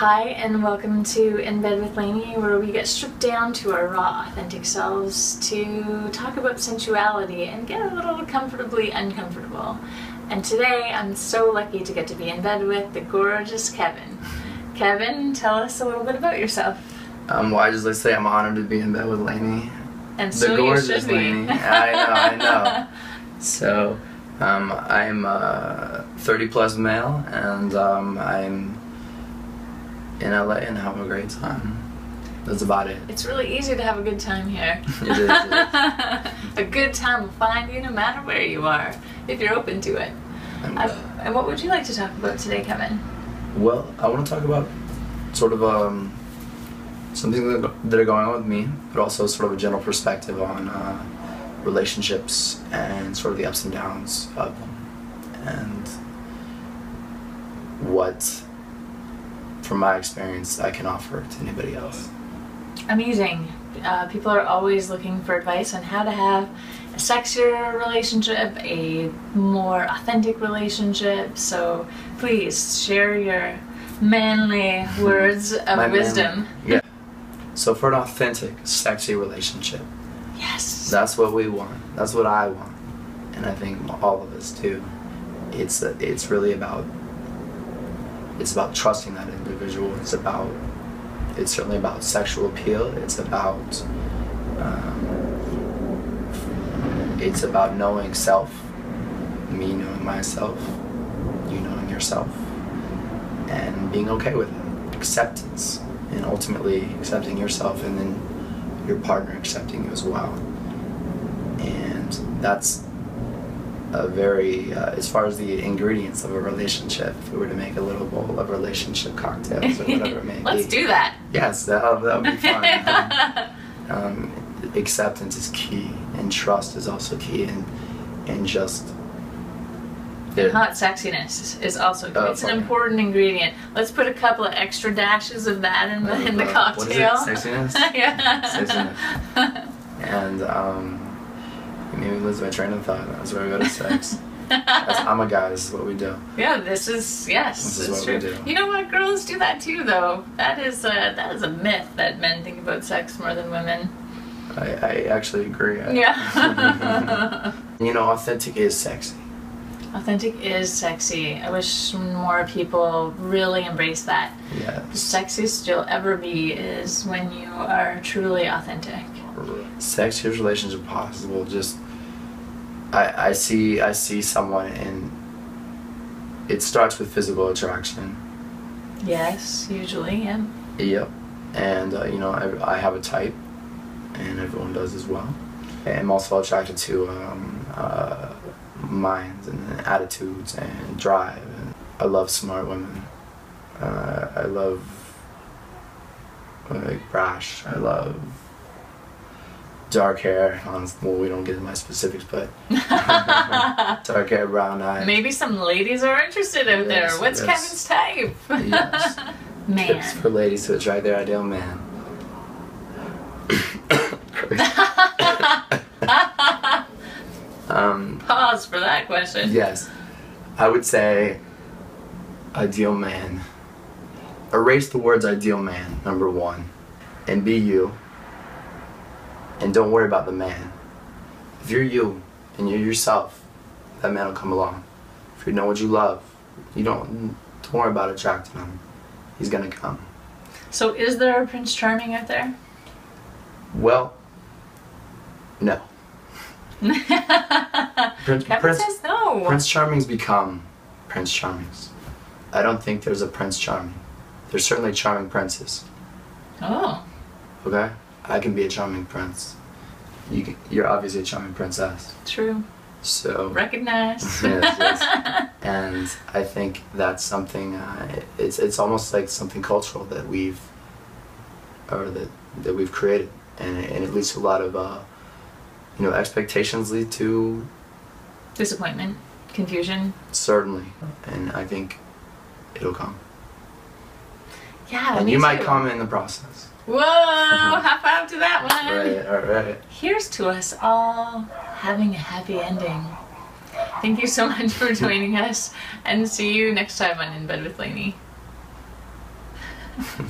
Hi, and welcome to In Bed with Lainne, where we get stripped down to our raw, authentic selves to talk about sensuality and get a little comfortably uncomfortable. And today, I'm so lucky to get to be in bed with the gorgeous Kevin. Kevin, tell us a little bit about yourself. Um, well, I just like to say I'm honored to be in bed with Lainne. And The so you gorgeous. Lainne. I know, I know. So, um, I'm a 30 plus male, and um, I'm in let and have a great time. That's about it. It's really easy to have a good time here. It is, it a good time will find you no matter where you are, if you're open to it. And, Uh, uh, and what would you like to talk about today, Kevin? well, I want to talk about sort of um, something that, that are going on with me, but also sort of a general perspective on uh, relationships and sort of the ups and downs of them, and what, from my experience, I can offer to anybody else. Amazing. Uh, people are always looking for advice on how to have a sexier relationship, a more authentic relationship. So please share your manly words of My wisdom. yeah. So for an authentic, sexy relationship, Yes. That's what we want. That's what I want, and I think all of us do. It's it's really about it's about trusting that individual. It's about it's certainly about sexual appeal. It's about um, it's about knowing self, me knowing myself, you knowing yourself, and being okay with it. Acceptance, and ultimately accepting yourself, and then your partner accepting you as well. And that's a very, uh, as far as the ingredients of a relationship, if we were to make a little bowl of relationship cocktails or whatever it may Let's be. do that. Yes, that would be fun. um, acceptance is key, and trust is also key, and and just it, Hot sexiness is also good. Oh, it's an important ingredient. Let's put a couple of extra dashes of that in the, in the Uh, cocktail. What is it? Sexiness. yeah. Sexiness. and um, you made me lose my train of thought. That's where we go to sex. That's, I'm a guy. This is what we do. Yeah, this is yes, This is what we true. do. You know what? Girls do that too, though. That is a that is a myth that men think about sex more than women. I, I actually agree. I- Yeah. you know, authentic is sexy. Authentic is sexy. I wish more people really embrace that. The Yes. sexiest you'll ever be is when you are truly authentic. Sexiest relationship possible. Just I I see I see someone and it starts with physical attraction. Yes, usually, yeah. Yep. And uh, you know I, I have a type, and everyone does as well. I'm also attracted to um, uh, minds and attitudes and drive. And I love smart women. Uh, I love like brash. I love dark hair. Honest, well, we don't get into my specifics, but dark hair, brown eyes. Maybe some ladies are interested out there. What's yes. Kevin's type? Yes. Man. Tips for ladies to attract their ideal man. um, Pause for that question. yes, I would say ideal man. Erase the words ideal man, number one, and be you. And don't worry about the man. If you're you and you're yourself, that man will come along. If you know what you love, you don't don't worry about attracting him. He's gonna come. So, is there a Prince Charming out there? Well, no. Prince, Prince, says no. Prince Charming's become Prince Charmings. I don't think there's a Prince Charming. There's certainly charming princes. Oh, Okay, I can be a charming prince. You can, you're obviously a charming princess. true. So Recognize. Yes, yes. and I think that's something. Uh, it's it's almost like something cultural that we've, or that that we've created, and and it leads to a lot of, uh, you know, expectations lead to Disappointment, confusion. certainly, and I think it'll come, Yeah. and me you might too. come in the process. Whoa! High five to that one. Right, all right. Here's to us all having a happy ending. Thank you so much for joining us, and see you next time on In Bed with Lainne.